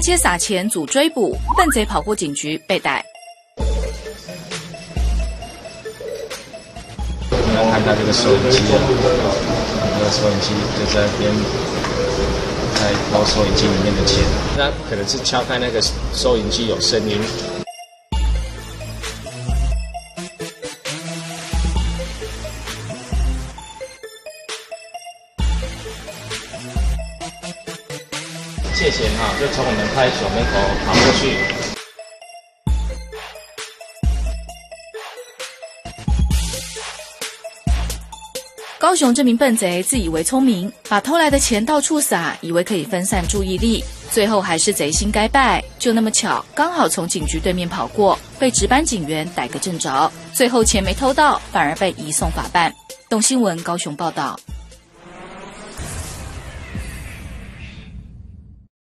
大街撒钱组追捕，笨贼跑过警局被逮。你要看他这个收音机啊，这个收音机就在边在包收音机里面的钱，那可能是敲开那个收银机有声音。借钱哈，就从我们派出所门口跑过去。高雄这名笨贼自以为聪明，把偷来的钱到处撒，以为可以分散注意力，最后还是贼心该败。就那么巧，刚好从警局对面跑过，被值班警员逮个正着。最后钱没偷到，反而被移送法办。东新闻高雄报道。